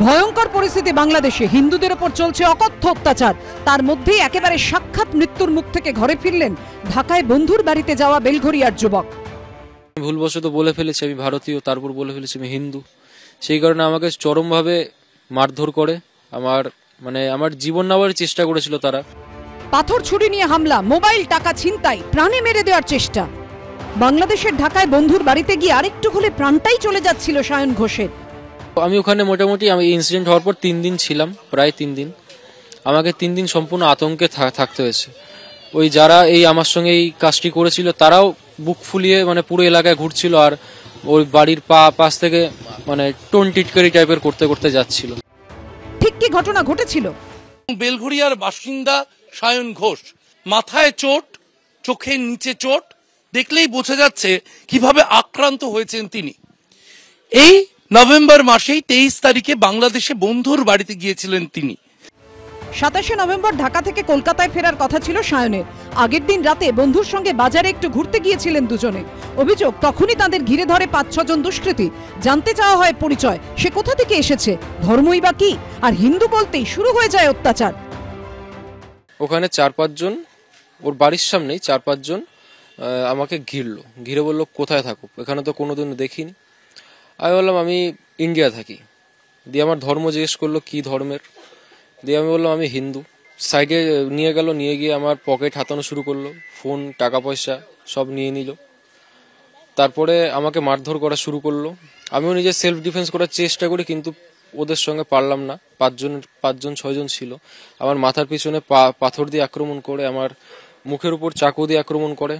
ভয়ঙ্কর পরিস্থিতি বাংলাদেশে। হিন্দুদের ওপর চলছে অকথ্য অত্যাচার। তার মধ্যেই একেবারে সাক্ষাৎ মৃত্যুর মুখ থেকে ঘরে ফিরলেন ঢাকায় বন্ধুর বাড়িতে যাওয়া বেলঘরিয়ার যুবক। ভুলবশত বলে ফেলেছি আমি ভারতীয় তারপর বলে ফেলেছি আমি হিন্দু। সেই কারণে আমাকে চরমভাবে মারধর করে। আমার মানে আমার জীবন নেওয়ার চেষ্টা করেছিল তারা। পাথর ছুরি নিয়ে হামলা মোবাইল টাকা ছিনতাই প্রাণে মেরে দেওয়ার চেষ্টা। বাংলাদেশের ঢাকায় বন্ধুর বাড়িতে গিয়ে আরেকটু হলে প্রাণটাই চলে যাচ্ছিল সায়ন ঘোষের। আমি ওখানে মোটামুটি আমি ইনসিডেন্ট হওয়ার পর তিন দিন ছিলাম প্রায় তিন দিন। আমাকে তিন দিন সম্পূর্ণ আতঙ্কে থা- থাকতে হয়েছে। ওই যারা এই আমার সঙ্গে এই কাজটি করেছিল তারাও বুক ফুলিয়ে মানে পুরো এলাকায় ঘুরছিল আর ওই বাড়ির পা পাশ থেকে মানে টোন টিটকারি টাইপের করতে করতে যাচ্ছিল। ঠিক কি ঘটনা ঘটেছিল? বেলঘরিয়ার বাসিন্দা সায়ন ঘোষ মাথায় চোট চোখের নিচে চোট দেখলেই বোঝা যাচ্ছে কীভাবে আক্রান্ত হয়েছেন তিনি। এই নভেম্বর মাসেই তেইশ তারিখে বাংলাদেশে বন্ধুর বাড়িতে গিয়েছিলেন তিনি। সাতাশে নভেম্বর ঢাকা থেকে কলকাতায় ফেরার কথা ছিল সায়নের। আগের দিন রাতে বন্ধুর সঙ্গে বাজারে একটু ঘুরতে গিয়েছিলেন দুজনে। অভিযোগ তখনই তাদের ঘিরে ধরে পাঁচ ছজন দুষ্কৃতী। জানতে চাওয়া হয় পরিচয় সে কোথা থেকে এসেছে? ধর্মই বা কি? আর হিন্দু বলতেই শুরু হয়ে যায় অত্যাচার। ওখানে চার পাঁচজন ওর বাড়ির সামনেই চার পাঁচজন আমাকে ঘিরলো। ঘিরে বলল কোথায় থাকো? এখানে তো কোনোদিন দেখিনি। আমি বললাম, আমি ইন্ডিয়া থাকি। দিয়ে আমার ধর্ম জিজ্ঞেস করল, কি ধর্মের? দিয়ে আমি বললাম, আমি হিন্দু। সাইডে নিয়ে গেল, নিয়ে গিয়ে আমার পকেট হাতানো শুরু করল, ফোন, টাকা পয়সা সব নিয়ে নিল। তারপরে আমাকে মারধর করা শুরু করল। আমিও নিজে সেলফ ডিফেন্স করার চেষ্টা করি, কিন্তু ওদের সঙ্গে পারলাম না। পাঁচজন পাঁচজন, ছয়জন ছিল। আমার মাথার পিছনে পাথর দিয়ে আক্রমণ করে, আমার মুখের উপর চাকু দিয়ে আক্রমণ করে।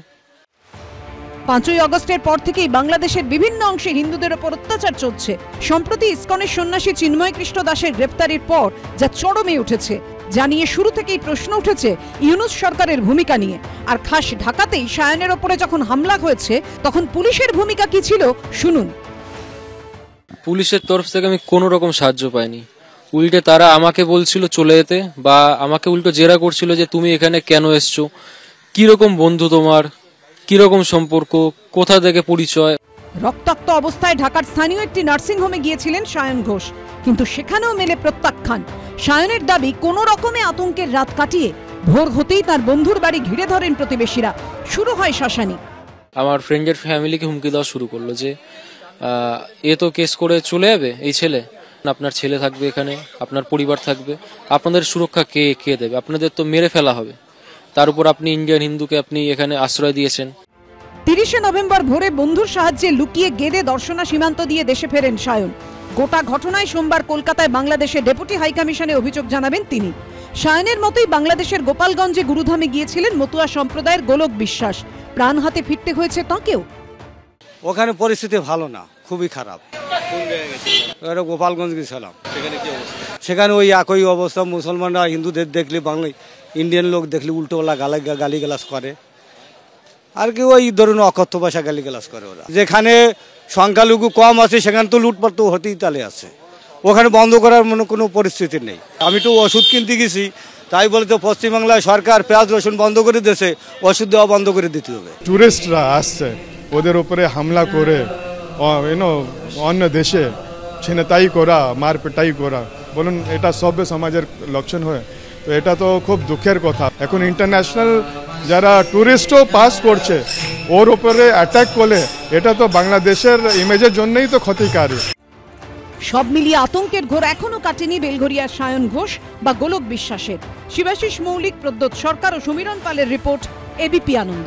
পাঁচই অগস্টের পর থেকেই বাংলাদেশের বিভিন্ন অংশে হিন্দুদের ওপর অত্যাচার চলছে। সম্প্রতি ইস্কনের সন্ন্যাসী চিন্ময় কৃষ্ণ দাসের গ্রেফতারির পর যা চরমে উঠেছে, যা নিয়ে শুরু থেকেই প্রশ্ন উঠেছে ইউনুস সরকারের ভূমিকা নিয়ে। আর খাস ঢাকাতেই সায়নের ওপরে যখন হামলা হয়েছে, তখন পুলিশের ভূমিকা কি ছিল শুনুন। পুলিশের তরফ থেকে আমি কোনো রকম সাহায্য পাইনি। উল্টে তারা আমাকে বলছিল চলে যেতে বা আমাকে উল্টো জেরা করছিল যে তুমি এখানে কেন এসছো? কীরকম বন্ধু তোমার? কীরকম সম্পর্ক কোথা থেকে পরিচয়? রক্তাক্ত অবস্থায় ঢাকার স্থানীয় একটি নার্সিংহোমে গিয়েছিলেন সায়ন ঘোষ। কিন্তু সেখানেও মেলে প্রত্যাখ্যান। সায়নের দাবি কোনো রকমে আতঙ্কের রাত কাটিয়ে ভোর হতেই তার বন্ধুর বাড়ি ঘিরে ধরেন প্রতিবেশীরা। শুরু হয় শাসানি আমার ফ্রেন্ডের ফ্যামিলিকে হুমকি দেওয়া শুরু করল যে এ তো কেস করে চলে যাবে এই ছেলে। আপনার ছেলে থাকবে এখানে আপনার পরিবার থাকবে। আপনাদের সুরক্ষা কে কে দেবে? আপনাদের তো মেরে ফেলা হবে। তার উপর আপনি ইন্ডিয়ান হিন্দুকে আপনি এখানে আশ্রয় দিয়েছেন। তিরিশে নভেম্বর ভোরে বন্ধুর সাহায্যে লুকিয়ে গেদে দর্শনা সীমান্ত দিয়ে দেশে ফেরেন সায়ন। গোটা ঘটনায় সোমবার কলকাতায় বাংলাদেশের ডেপুটি হাইকমিশনে অভিযোগ জানাবেন তিনি। সায়নের মতোই বাংলাদেশের গোপালগঞ্জে গুরুধামে গিয়েছিলেন মতুয়া সম্প্রদায়ের গোলক বিশ্বাস। প্রাণ হাতে ফিরতে হয়েছে তাঁকেও। ওখানে পরিস্থিতি ভালো না খুবই খারাপ। ওখানে গোপালগঞ্জ গেছিলাম। সেখানে ওই একই অবস্থা মুসলমানরা হিন্দুদের দেখলে বাংলা ইন্ডিয়ান লোক দেখলে উল্টোওয়ালা গালি গালি গালাস করে। আর কি ওই ধরুন অকথ্য ভাষা গালি গালাস করে ওরা। যেখানে সংখ্যালঘু কম আছে সেখানে তো লুটপাট তো হতেই তালে আছে। ওখানে বন্ধ করার মনে কোনো পরিস্থিতি নেই। আমি তো ওষুধ কিনতে গেছি তাই বলে তো পশ্চিমবাংলায় সরকার পেঁয়াজ রসুন বন্ধ করে দিয়েছে ওষুধ দেওয়া বন্ধ করে দিতে হবে। টুরিস্টরা আসছে ওদের উপরে হামলা করে ইউনো অন্য দেশে ছিনতাই করা মারপিটাই করা। বলুন, এটা সভ্য সমাজের লক্ষণ হয়। তো এটা তো খুব দুঃখের কথা। এখন ইন্টারন্যাশনাল যারা টুরিস্টও পাস করছে, ওর উপরে অ্যাটাক করলে এটা তো বাংলাদেশের ইমেজের জন্যই তো ক্ষতিকারী। সব মিলিয়ে আতঙ্কের ঘোর এখনও কাটেনি বেলঘরিয়ার সায়ন ঘোষ বা গোলক বিশ্বাসের। শিবাশিস মৌলিক প্রদ্যোৎ সরকার ও সমীরণ পালের রিপোর্ট এবিপি আনন্দ।